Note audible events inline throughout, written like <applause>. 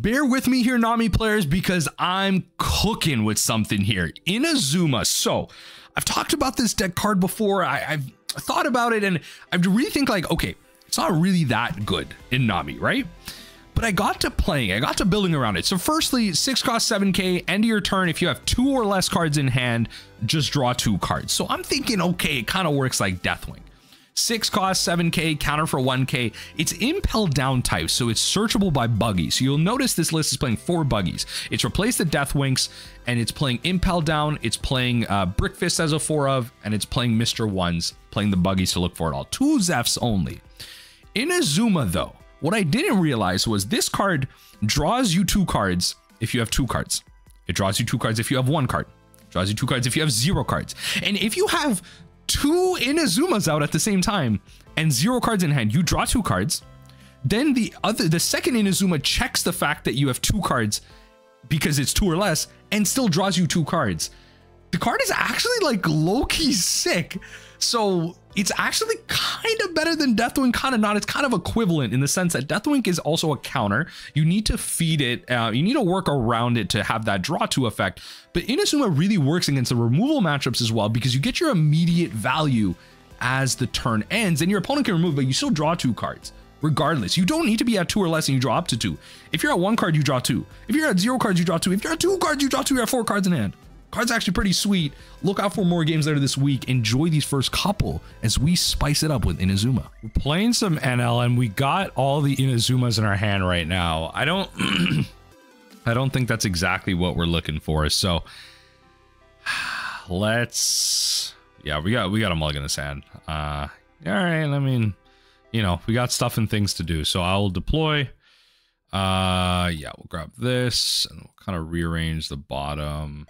bear with me here, Nami players, because I'm cooking with something here. Inazuma. So, I've talked about this deck card before. I, have thought about it, and I really think like, okay, it's not really that good in Nami, right? But I got to playing, I got to building around it. So firstly, 6 cost 7k, end of your turn, if you have two or less cards in hand, just draw two cards. So I'm thinking, okay, it kind of works like Deathwing. 6 cost 7k, counter for 1k. It's impel down type, so it's searchable by buggy. So you'll notice this list is playing four buggies. It's replaced the Deathwings, and it's playing impel down, it's playing uh, Brickfist as a 4 of, and it's playing Mr. Ones, playing the buggies to look for it all. Two Zephs only. Inazuma, though, what I didn't realize was this card draws you two cards if you have two cards. It draws you two cards if you have one card. It draws you two cards if you have zero cards. And if you have two Inazumas out at the same time and zero cards in hand, you draw two cards. Then the other, the second Inazuma checks the fact that you have two cards because it's two or less and still draws you two cards. The card is actually like low key sick. So it's actually kind of better than Deathwing, kind of not. It's kind of equivalent in the sense that Deathwing is also a counter. You need to feed it, uh, you need to work around it to have that draw to effect. But Inazuma really works against the removal matchups as well because you get your immediate value as the turn ends and your opponent can remove, but you still draw two cards regardless. You don't need to be at two or less and you draw up to two. If you're at one card, you draw two. If you're at zero cards, you draw two. If you're at two cards, you draw two. You have four cards in hand. Card's actually pretty sweet. Look out for more games later this week. Enjoy these first couple as we spice it up with Inazuma. We're playing some Enel and we got all the Inazumas in our hand right now. I don't <clears throat> I don't think that's exactly what we're looking for. So <sighs> let's yeah, we got we got a mulligan in the sand. Uh all right, I mean, you know, we got stuff and things to do. So I'll deploy. Uh yeah, we'll grab this and we'll kind of rearrange the bottom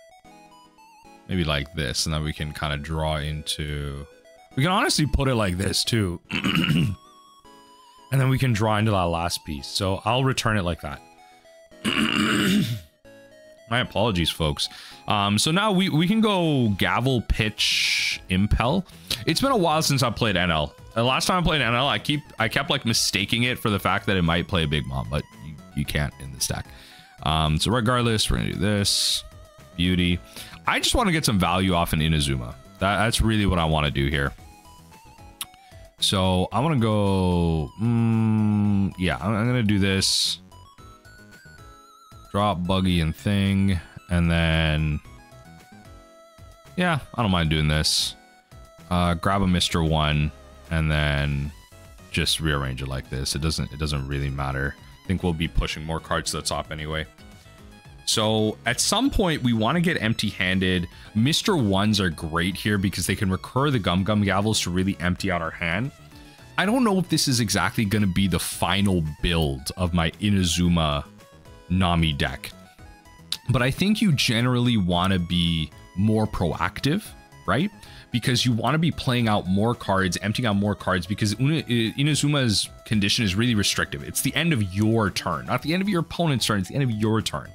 maybe like this, and then we can kind of draw into... We can honestly put it like this, too. <clears throat> and then we can draw into that last piece. So I'll return it like that. <clears throat> My apologies, folks. Um, so now we, we can go Gavel, Pitch, Impel. It's been a while since I played Enel. The last time I played Enel, I keep I kept like mistaking it for the fact that it might play a Big Mom, but you, you can't in the stack. Um, so regardless, we're gonna do this. Beauty. I just want to get some value off an Inazuma. That, that's really what I want to do here. So I want to go... Mm, yeah, I'm, I'm going to do this. Drop Buggy and Thing. And then... Yeah, I don't mind doing this. Uh, grab a Mr. One. And then just rearrange it like this. It doesn't, it doesn't really matter. I think we'll be pushing more cards to the top anyway. So at some point, we want to get empty-handed. Mr. Ones are great here because they can recur the Gum Gum Gavels to really empty out our hand. I don't know if this is exactly going to be the final build of my Inazuma Nami deck. But I think you generally want to be more proactive, right? Because you want to be playing out more cards, emptying out more cards, because Inazuma's condition is really restrictive. It's the end of your turn, not the end of your opponent's turn, it's the end of your turn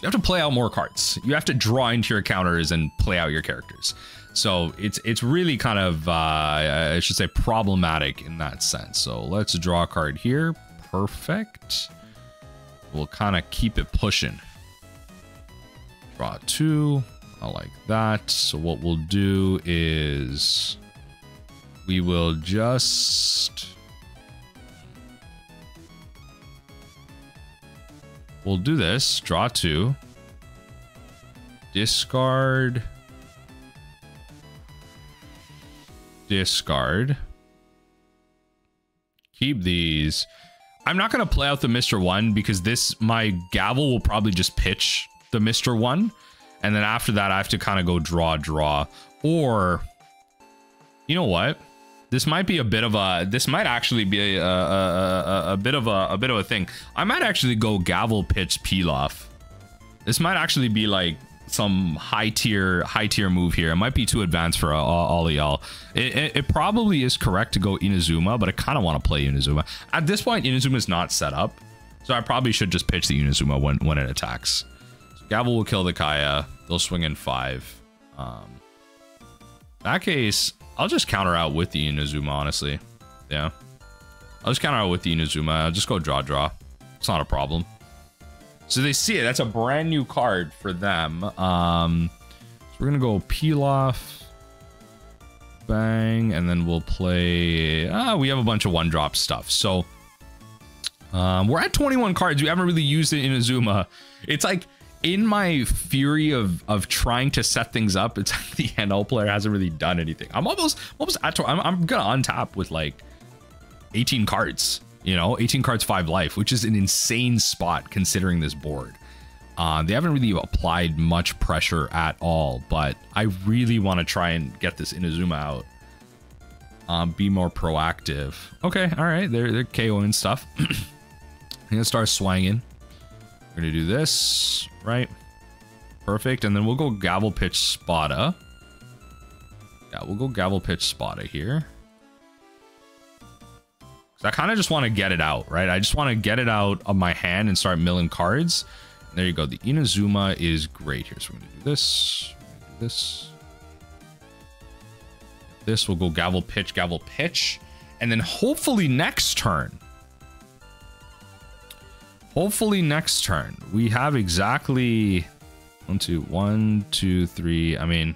you have to play out more cards. You have to draw into your counters and play out your characters. So it's it's really kind of uh, I should say problematic in that sense. So let's draw a card here. Perfect. We'll kind of keep it pushing. Draw two. I like that. So what we'll do is we will just We'll do this. Draw two. Discard. Discard. Keep these. I'm not going to play out the Mr. 1 because this, my gavel will probably just pitch the Mr. 1. And then after that, I have to kind of go draw, draw. Or, you know what? This might be a bit of a. This might actually be a, a, a, a bit of a, a bit of a thing. I might actually go gavel pitch Pilaf. This might actually be like some high tier high tier move here. It might be too advanced for all, all of y'all. It, it, it, probably is correct to go Inazuma, but I kind of want to play Inazuma. At this point, Inazuma is not set up, so I probably should just pitch the Inazuma when when it attacks. So Gavel will kill the Kaya. They'll swing in five. Um, that case, I'll just counter out with the Inazuma, honestly. Yeah. I'll just counter out with the Inazuma. I'll just go draw, draw. It's not a problem. So they see it. That's a brand new card for them. Um, so we're gonna go peel off, bang, and then we'll play. Ah, we have a bunch of one drop stuff. So um, we're at 21 cards. We haven't really used it Inazuma. It's like in my fury of of trying to set things up, it's <laughs> like the Enel player hasn't really done anything. I'm almost almost at. I'm, I'm gonna untap with like 18 cards you know? 18 cards 5 life which is an insane spot considering this board. Uh, they haven't really applied much pressure at all but i really want to try and get this inazuma out. Um, be more proactive. Okay all right they're, they're koing stuff. I'm <clears throat> gonna start swinging we're gonna do this right perfect and then we'll go gavel pitch spada yeah we'll go gavel pitch spada here I kind of just want to get it out, right? I just want to get it out of my hand and start milling cards. And There you go. The Inazuma is great here. So we're going to do this. Do this. This will go gavel pitch, gavel pitch. And then hopefully next turn. Hopefully next turn. We have exactly one, two, one, two, three. I mean,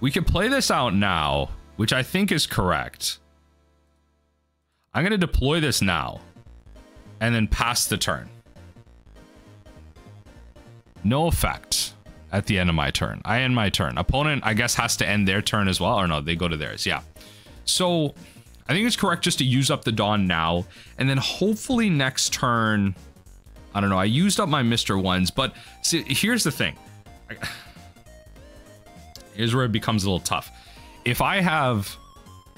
we could play this out now, which I think is correct. I'm going to deploy this now and then pass the turn. No effect at the end of my turn. I end my turn. Opponent, I guess, has to end their turn as well. Or no, they go to theirs. Yeah. So I think it's correct just to use up the Don now. And then hopefully next turn, I don't know. I used up my Mr. Ones, but see, here's the thing. <sighs> Here's where it becomes a little tough. If I have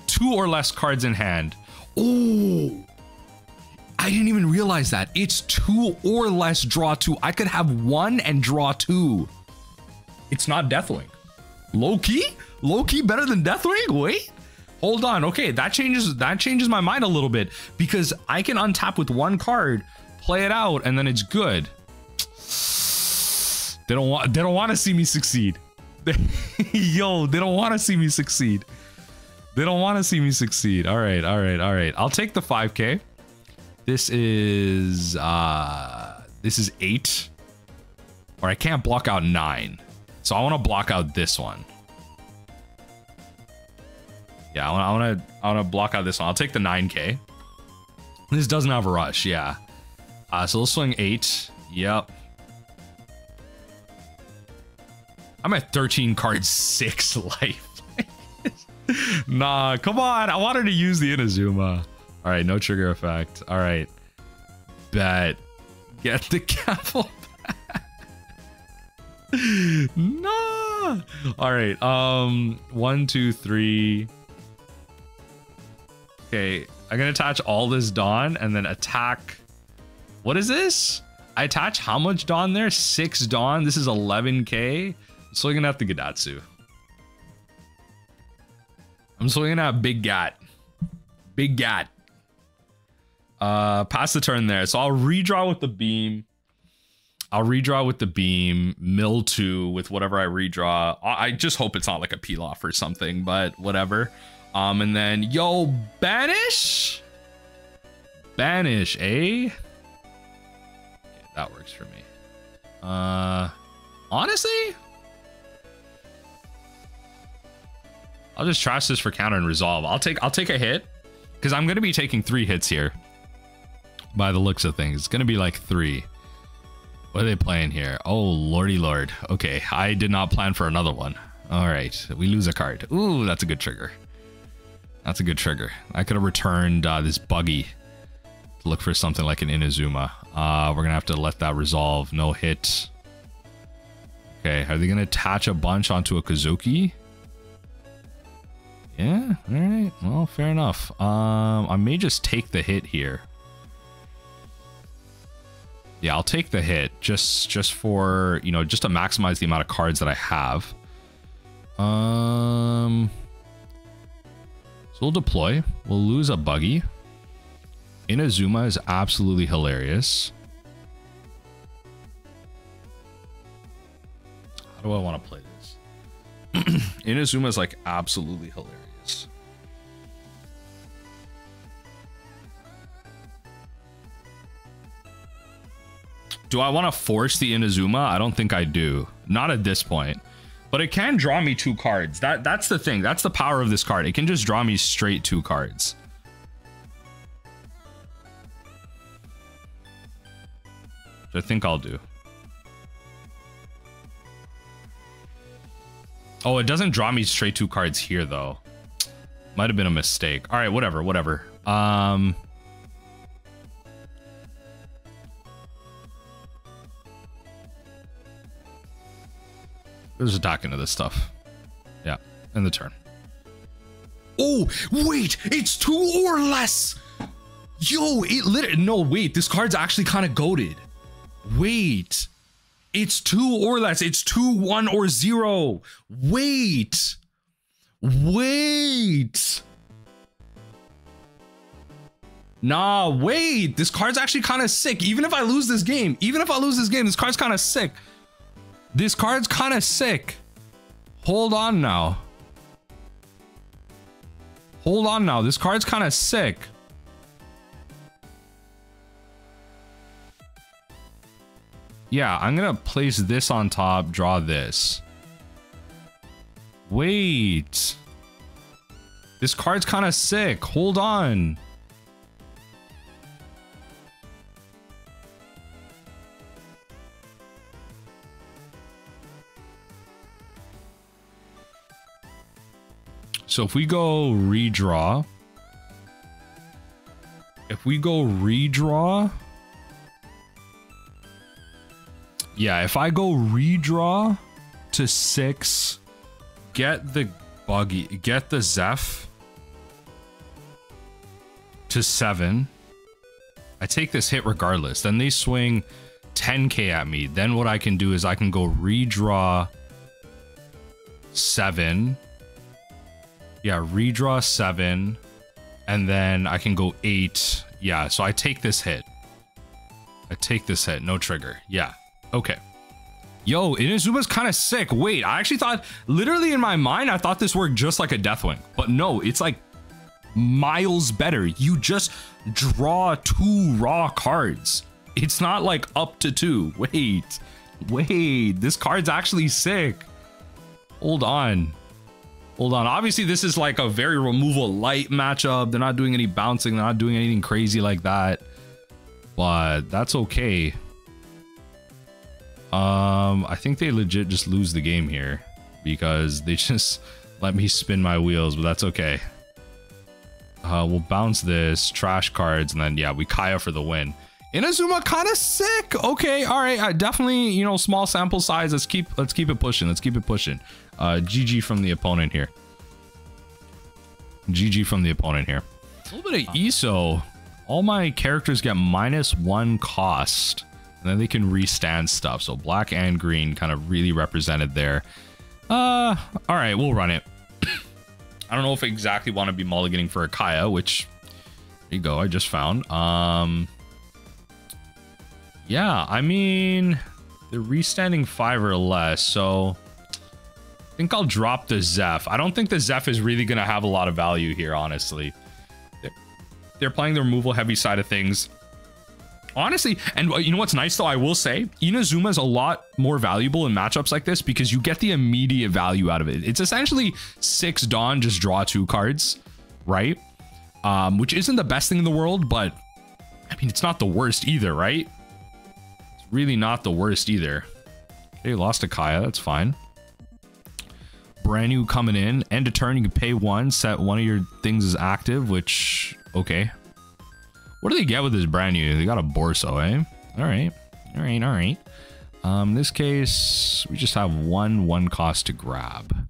two or less cards in hand, Oh, I didn't even realize that. It's two or less draw two. I could have one and draw two. It's not Deathwing. Low key? Low key better than Deathwing? Wait. Hold on. Okay, that changes that changes my mind a little bit because I can untap with one card, play it out, and then it's good. <sighs> They don't want they don't want to see me succeed. <laughs> Yo, they don't want to see me succeed. They don't want to see me succeed. All right, all right, all right. I'll take the 5k. This is uh this is 8. Or I can't block out 9. So I want to block out this one. Yeah, I want to I want to block out this one. I'll take the 9k. This doesn't have a rush, yeah. Uh, so let's swing 8. Yep. I'm at 13 cards <laughs> 6 life <laughs> nah, come on. I wanted to use the Inazuma. All right, no trigger effect. All right. Bet. Get the <laughs> gavel back. nah. All right. Um, one, two, three. Okay, I'm gonna attach all this Don and then attack. What is this? I attach how much Don there? Six Don. This is 11k. So I'm gonna have the Gedatsu. I'm swinging out Big Gat. Big Gat. Uh, pass the turn there. So I'll redraw with the beam. I'll redraw with the beam, mill two with whatever I redraw. I just hope it's not like a peel off or something, but whatever. Um, and then yo, banish, banish, eh? Okay, that works for me. Uh, honestly, I'll just trash this for counter and resolve. I'll take I'll take a hit because I'm gonna be taking three hits here. By the looks of things, it's gonna be like three. What are they playing here? Oh lordy lord. Okay, I did not plan for another one. All right, we lose a card. Ooh, that's a good trigger. That's a good trigger. I could have returned uh, this buggy to look for something like an Inazuma. Uh, we're gonna have to let that resolve. No hit. Okay, are they gonna attach a bunch onto a Kazuki? Yeah, alright. Well, fair enough. Um, I may just take the hit here. Yeah, I'll take the hit just just for, you know, just to maximize the amount of cards that I have. Um we'll deploy. We'll lose a buggy. Inazuma is absolutely hilarious. How do I want to play this? <clears throat> Inazuma is like absolutely hilarious. Do I want to force the Inazuma? I don't think I do. Not at this point. But it can draw me two cards. That That's the thing. That's the power of this card. It can just draw me straight two cards. Which I think I'll do. Oh, it doesn't draw me straight two cards here, though. Might have been a mistake. All right, whatever, whatever. Um... Just attacking to this stuff. Yeah, in the turn. Oh, wait, it's two or less. Yo, it literally, no, wait, this card's actually kind of goaded. Wait, it's two or less. It's two, one, or zero. Wait, wait. Nah, wait, this card's actually kind of sick. Even if I lose this game, even if I lose this game, this card's kind of sick. This card's kind of sick. Hold on now. Hold on now. This card's kind of sick. Yeah, I'm going to place this on top, draw this. Wait. This card's kind of sick. Hold on. So if we go redraw, if we go redraw, yeah, if I go redraw to six, get the buggy, get the Zeph to seven. I take this hit regardless. Then they swing 10k at me. Then what I can do is I can go redraw seven yeah, redraw seven, and then I can go eight. Yeah, so I take this hit. I take this hit, no trigger. Yeah, okay. Yo, Inazuma's kind of sick. Wait, I actually thought, literally in my mind, I thought this worked just like a Deathwing. But no, it's like miles better. You just draw two raw cards. It's not like up to two. Wait, wait, this card's actually sick. Hold on. Hold on. Obviously, this is like a very removal light matchup. They're not doing any bouncing. They're not doing anything crazy like that. But that's okay. Um, I think they legit just lose the game here because they <laughs> just let me spin my wheels, but that's okay. Uh, we'll bounce this, trash cards, and then yeah, we Kaya for the win. Inazuma kind of sick. Okay, all right. I definitely, you know, small sample size. Let's keep let's keep it pushing. Let's keep it pushing. Uh, GG from the opponent here. GG from the opponent here. A little bit of Issho. All my characters get minus one cost. And then they can restand stuff. So black and green kind of really represented there. Uh, all right, we'll run it. <coughs> I don't know if I exactly want to be mulliganing for a Kaya, which there you go, I just found. Um, yeah, I mean, they're restanding five or less, so think I'll drop the Zeph. I don't think the Zeph is really going to have a lot of value here, honestly. They're playing the removal heavy side of things. Honestly, and you know what's nice though, I will say, Inazuma is a lot more valuable in matchups like this because you get the immediate value out of it. It's essentially six Don, just draw two cards, right? Um, which isn't the best thing in the world, but I mean, it's not the worst either, right? It's really not the worst either. Okay, lost a Kaya, that's fine brand new coming in. End of turn, you can pay one, set one of your things as active, which, okay. What do they get with this brand new? They got a Borso, eh? All right, all right, all right. Um, in this case, we just have one one cost to grab.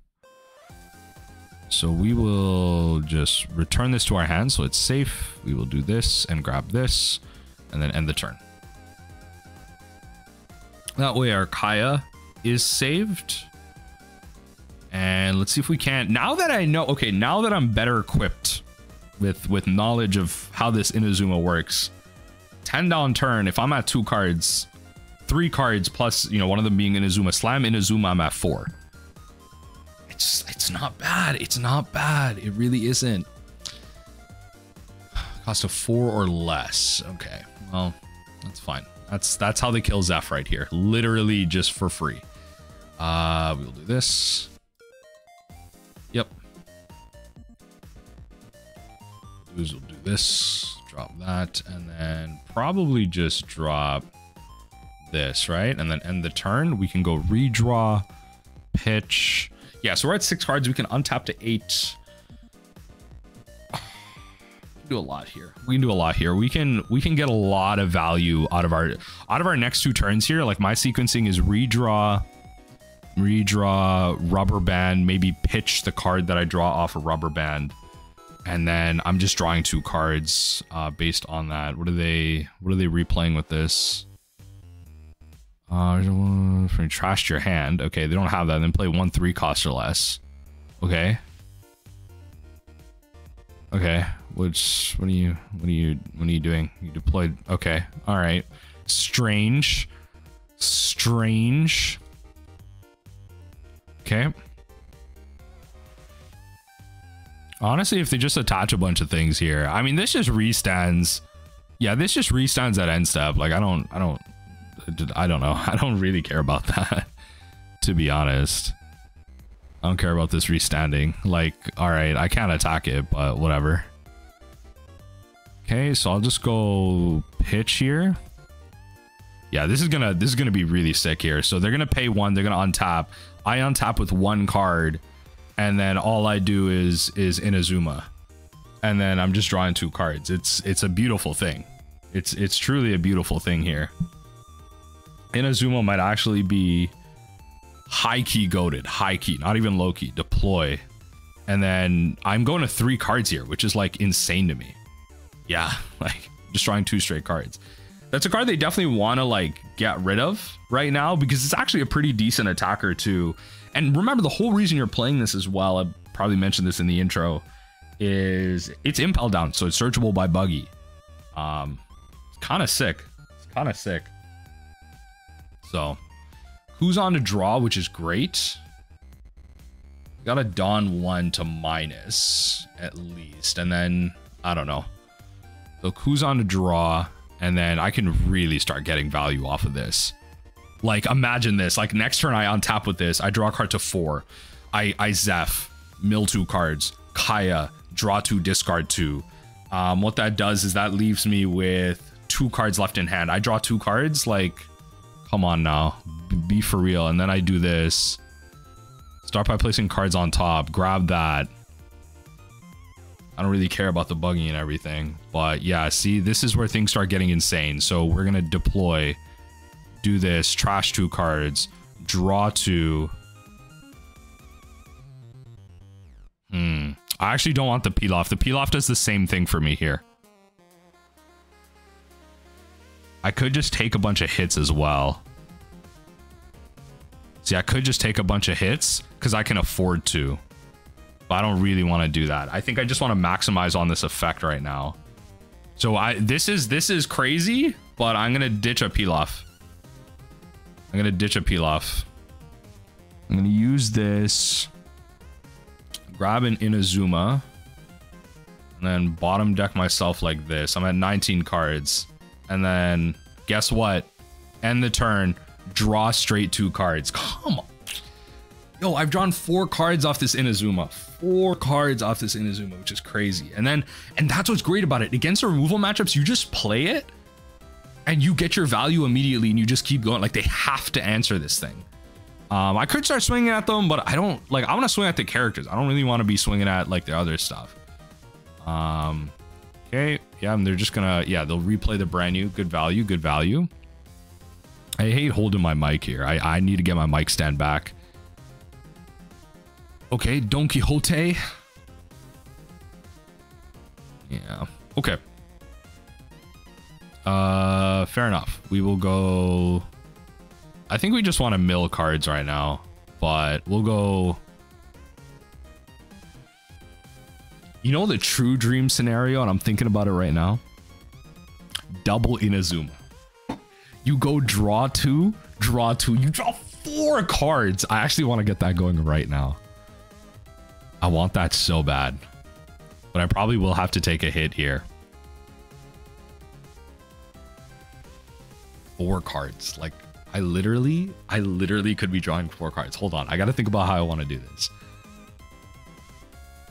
So we will just return this to our hand so it's safe. We will do this and grab this and then end the turn. That way our Kaya is saved. And let's see if we can. Now that I know, okay, now that I'm better equipped with with knowledge of how this Inazuma works, 10 down turn, if I'm at two cards, three cards plus, you know, one of them being Inazuma, slam Inazuma, I'm at four. It's it's not bad. It's not bad. It really isn't. <sighs> Cost of four or less. Okay. Well, that's fine. That's that's how they kill Zeph right here. Literally just for free. Uh, we'll do this. We'll do this, drop that, and then probably just drop this, right? And then end the turn. We can go redraw, pitch. Yeah, so we're at six cards. We can untap to eight. <sighs> do a lot here. We can do a lot here. We can we can get a lot of value out of our out of our next two turns here. Like my sequencing is redraw, redraw, rubber band, maybe pitch the card that I draw off a rubber band. And then I'm just drawing two cards uh, based on that. What are they what are they replaying with this? Uh, trashed your hand. Okay, they don't have that. Then play one three cost or less. Okay. Okay. Which what are you what are you what are you doing? You deployed. Okay. All right. Strange. Strange. Okay. Honestly, if they just attach a bunch of things here, I mean, this just restands. Yeah, this just restands that end step. Like, I don't, I don't, I don't know. <laughs> I don't really care about that, <laughs> to be honest. I don't care about this restanding. Like, all right, I can't attack it, but whatever. Okay, so I'll just go pitch here. Yeah, this is gonna this is gonna be really sick here. So they're gonna pay one, they're gonna untap. I untap with one card, and then all I do is is Inazuma. And then I'm just drawing two cards. It's it's a beautiful thing. It's it's truly a beautiful thing here. Inazuma might actually be high key goaded, high key, not even low key, deploy. And then I'm going to three cards here, which is like insane to me. Yeah, <laughs> like just drawing two straight cards. That's a card they definitely want to like get rid of right now because it's actually a pretty decent attacker too. And remember the whole reason you're playing this as well, I probably mentioned this in the intro, is it's impel down, so it's searchable by buggy. Um it's kind of sick. It's kind of sick. So, who's on to draw, which is great. Got a Don 1 to minus, at least. And then, I don't know. So, who's on to draw, and then I can really start getting value off of this. Like, imagine this. Like, next turn I on tap with this. I draw a card to 4. I, I Zeph, mill 2 cards. Kaya, draw 2, discard 2. Um, what that does is that leaves me with two cards left in hand. I draw two cards, like Come on now. Be for real. And then I do this. Start by placing cards on top. Grab that. I don't really care about the bugging and everything. But yeah, see, this is where things start getting insane. So we're going to deploy. Do this. Trash two cards. Draw two. Hmm. I actually don't want the Pilaf. The Pilaf does the same thing for me here. I could just take a bunch of hits as well. See, I could just take a bunch of hits because I can afford to. But I don't really want to do that. I think I just want to maximize on this effect right now. So I this is this is crazy, but I'm gonna ditch a Pilaf. I'm gonna ditch a Pilaf. I'm gonna use this. Grab an Inazuma. And then bottom deck myself like this. I'm at 19 cards. And then guess what? End the turn. Draw straight two cards. Come on. Yo, I've drawn four cards off this Inazuma. Four cards off this Inazuma, which is crazy. And then, and that's what's great about it. Against the removal matchups, you just play it and you get your value immediately and you just keep going. Like they have to answer this thing. Um, I could start swinging at them, but I don't like, I want to swing at the characters. I don't really want to be swinging at like the other stuff. Um, okay. Yeah, and they're just gonna, yeah, they'll replay the brand new. Good value, good value. I hate holding my mic here. I, I need to get my mic stand back. Okay, Don Quixote. Yeah, okay. Uh, fair enough. We will go... I think we just want to mill cards right now, but we'll go... You know the true dream scenario, and I'm thinking about it right now? Double Inazuma. You go draw two, draw two, you draw four cards. I actually want to get that going right now. I want that so bad. But I probably will have to take a hit here. four cards. Like I literally, I literally could be drawing four cards. Hold on. I got to think about how I want to do this.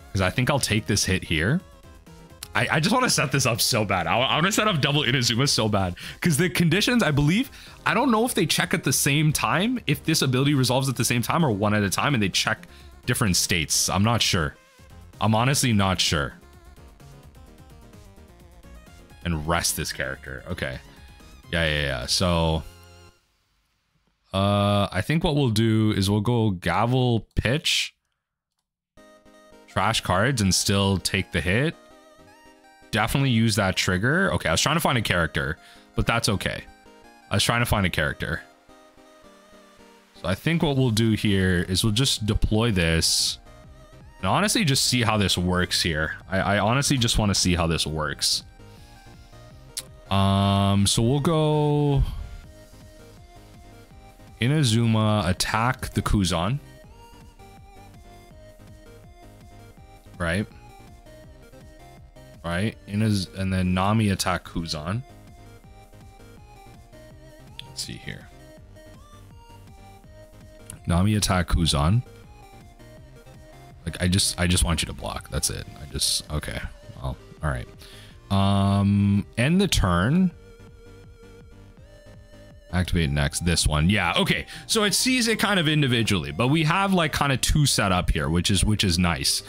Because I think I'll take this hit here. I, I just want to set this up so bad. I, I want to set up double Inazuma so bad. Because the conditions, I believe, I don't know if they check at the same time, if this ability resolves at the same time or one at a time, and they check different states. I'm not sure. I'm honestly not sure. And rest this character. Okay. Yeah, yeah, yeah. So, uh, I think what we'll do is we'll go gavel pitch, trash cards, and still take the hit. Definitely use that trigger. Okay, I was trying to find a character, but that's okay. I was trying to find a character. So I think what we'll do here is we'll just deploy this and honestly just see how this works here. I, I honestly just want to see how this works. Um, so we'll go Inazuma attack the Kuzan. Right. Right. Inaz and then Nami attack Kuzan. Let's see here. Nami attack Kuzan. Like I just I just want you to block. That's it. I just okay. Well, all right. Um end the turn. Activate next. This one. Yeah, okay. So it sees it kind of individually, but we have like kind of two set up here, which is which is nice.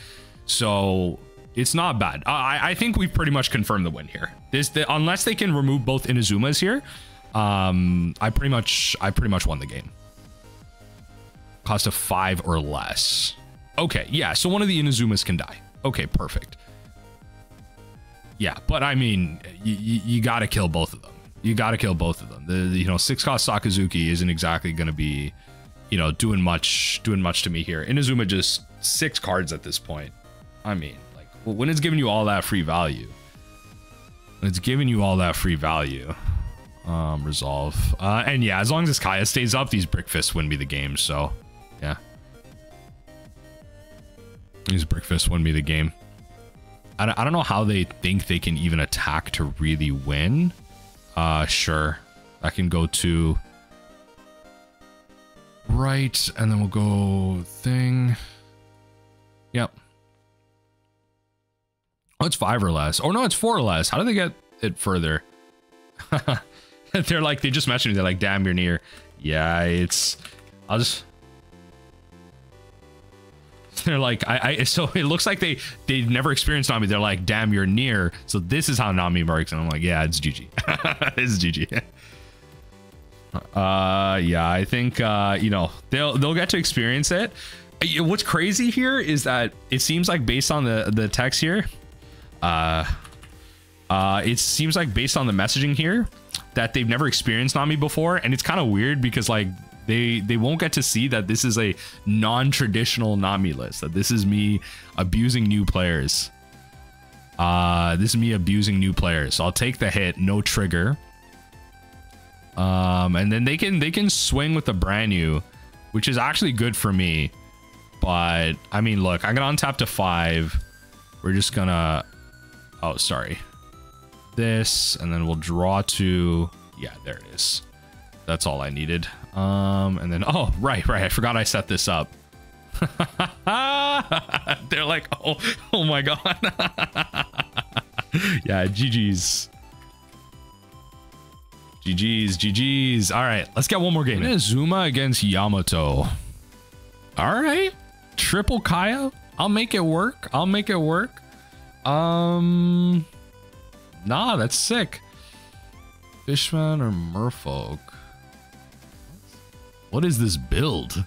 So it's not bad. I I think we've pretty much confirmed the win here. This the, unless they can remove both Inazumas here, um I pretty much I pretty much won the game. Cost of five or less. Okay, yeah, so one of the Inazumas can die. Okay, perfect. Yeah, but I mean, you, got to kill both of them. You got to kill both of them. The, the, you know, six cost Sakazuki isn't exactly going to be, you know, doing much doing much to me here. Inazuma just six cards at this point. I mean, like when it's giving you all that free value, it's giving you all that free value, um, resolve. Uh, and yeah, as long as this Kaya stays up, these Brick Fists win me the game. So, yeah. These Brick Fists win me the game. I don't, I don't know how they think they can even attack to really win. Uh, sure. I can go to right, and then we'll go thing. Yep. Oh, it's five or less. Oh, no, it's four or less. How do they get it further? <laughs> they're like, they just mentioned me. They're like, damn, you're near. Yeah, it's... I'll just... They're like, I, I, <laughs> so it looks like they, they've never experienced Nami. They're like, damn, you're near. So this is how Nami works. And I'm like, yeah, it's GG. it's GG. uh, yeah, I think, uh, you know, they'll, they'll get to experience it. What's crazy here is that it seems like based on the, the text here, uh, uh, it seems like based on the messaging here that they've never experienced Nami before. And it's kind of weird because like they they won't get to see that this is a non-traditional Nami list. That this is me abusing new players. Uh, this is me abusing new players. So I'll take the hit, no trigger. Um, and then they can they can swing with the brand new, which is actually good for me. But I mean, look, I'm gonna untap to five. We're just gonna. Oh, sorry. This, and then we'll draw to. Yeah, there it is. That's all I needed. Um, and then, oh, right, right. I forgot I set this up. <laughs> They're like, oh, oh my God. <laughs> yeah, GG's. GG's, GG's. All right, let's get one more game. Zuma against Yamato. All right. Triple Kaya. I'll make it work. I'll make it work. Um, nah, that's sick. Fishman or Merfolk? What is this build?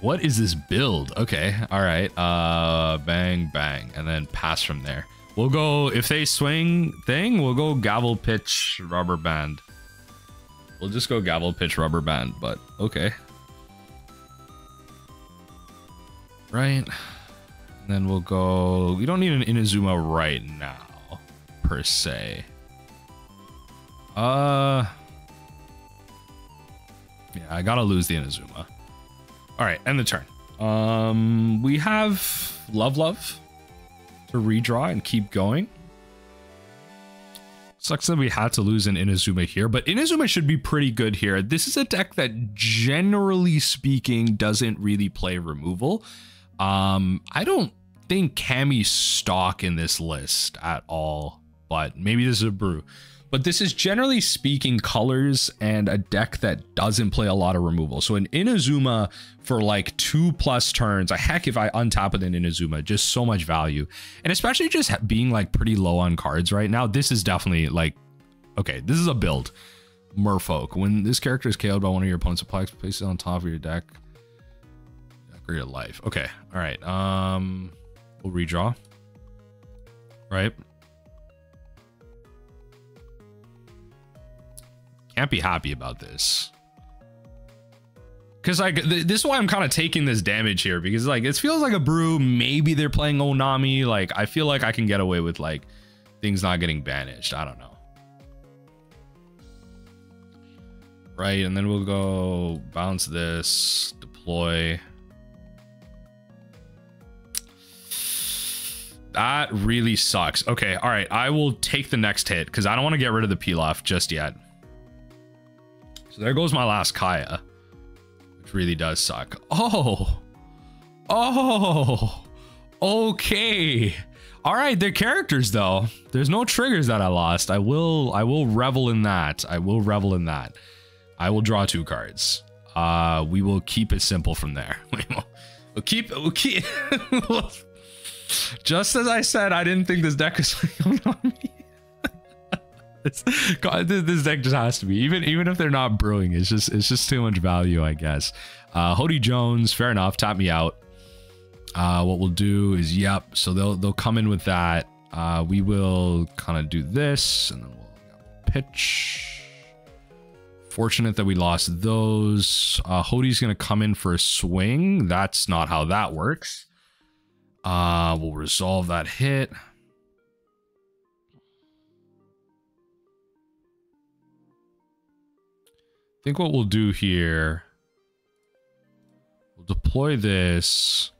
What is this build? Okay, all right. Uh, bang, bang, and then pass from there. We'll go, if they swing thing, we'll go gavel pitch rubber band. We'll just go gavel pitch rubber band, but okay. Right. And then we'll go, we don't need an Inazuma right now, per se. Uh, yeah, I gotta lose the Inazuma. All right, end the turn. Um, we have Love Love to redraw and keep going. Sucks that we had to lose an Inazuma here, but Inazuma should be pretty good here. This is a deck that generally speaking doesn't really play removal. Um, I don't think Kami's stock in this list at all, but maybe this is a brew. But this is generally speaking colors and a deck that doesn't play a lot of removal. So an Inazuma for like two plus turns, a heck if I untap with an Inazuma, just so much value. And especially just being like pretty low on cards right now, this is definitely like, okay, this is a build. Merfolk. When this character is KO'd by one of your opponent's place it on top of your deck. Deck or your life. Okay, all right. Um, we'll redraw. Right. Can't be happy about this. Because like th this is why I'm kind of taking this damage here because like it feels like a brew. Maybe they're playing Onami. Like I feel like I can get away with like things not getting banished. I don't know. Right, and then we'll go bounce this, deploy. That really sucks. Okay, all right. I will take the next hit because I don't want to get rid of the Pilaf just yet. So there goes my last Kaya, which really does suck. Oh, oh, okay. All right, they're characters though. There's no triggers that I lost. I will, I will revel in that. I will revel in that. I will draw two cards. Uh, we will keep it simple from there. <laughs> We'll keep, we'll keep. <laughs> Just as I said, I didn't think this deck was <laughs> on me. God, this deck just has to be even even if they're not brewing. It's just it's just too much value, I guess. Uh, Hody Jones, fair enough. Tap me out. Uh, what we'll do is, yep. So they'll they'll come in with that. Uh, we will kind of do this, and then we'll pitch. Fortunate that we lost those. Uh, Hody's gonna come in for a swing. That's not how that works. Uh, we'll resolve that hit. Think what we'll do here, we'll deploy this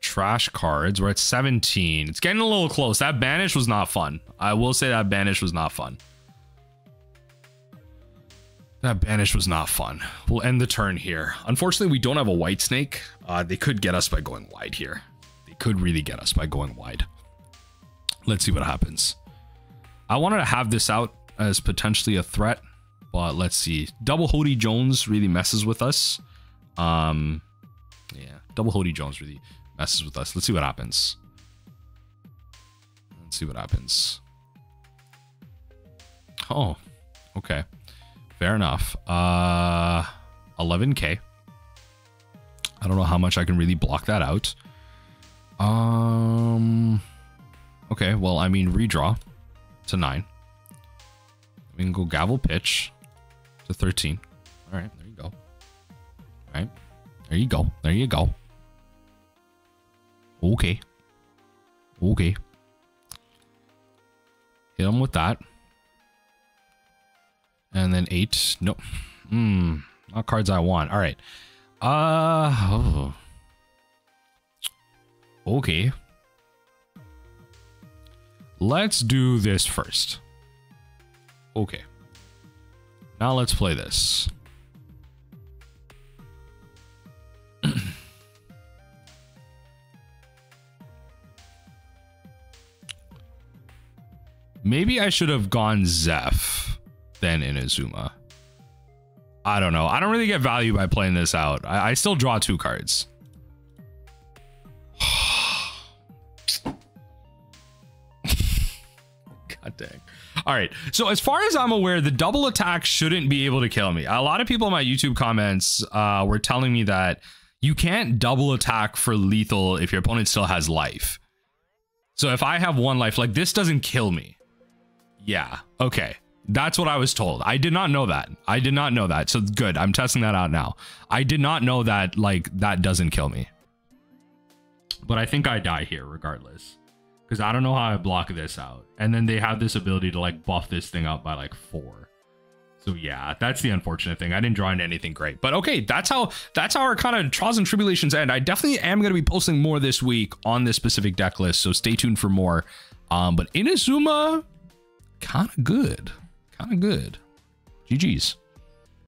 trash cards. We're at 17. It's getting a little close. That banish was not fun. I will say that banish was not fun. That banish was not fun. We'll end the turn here. Unfortunately, we don't have a white snake. Uh, they could get us by going wide here. They could really get us by going wide. Let's see what happens. I wanted to have this out as potentially a threat. But let's see. Double Hody Jones really messes with us. Um, yeah, double Hody Jones really messes with us. Let's see what happens. Let's see what happens. Oh, okay. Fair enough. Uh, 11k. I don't know how much I can really block that out. Um, okay. Well, I mean, redraw to nine. We can go gavel pitch to 13. All right, there you go. All right, there you go. There you go. Okay. Okay. Hit him with that. And then eight. Nope. Hmm. Not cards I want. All right. Uh. Oh. Okay. Let's do this first. Okay. Now let's play this. Maybe I should have gone Zeph then Inazuma. I don't know. I don't really get value by playing this out. I, I still draw two cards. <sighs> God dang. All right. So as far as I'm aware, the double attack shouldn't be able to kill me. A lot of people in my YouTube comments uh, were telling me that you can't double attack for lethal if your opponent still has life. So if I have one life, like this doesn't kill me. Yeah. Okay. That's what I was told. I did not know that. I did not know that. So good. I'm testing that out now. I did not know that like that doesn't kill me. But I think I die here regardless because I don't know how I block this out. And then they have this ability to like buff this thing up by like four. So yeah, that's the unfortunate thing. I didn't draw into anything great, but okay, that's how that's how our kind of trials and tribulations end. I definitely am going to be posting more this week on this specific deck list, so stay tuned for more. Um, but Inazuma, kind of good. Kind of good. GG's.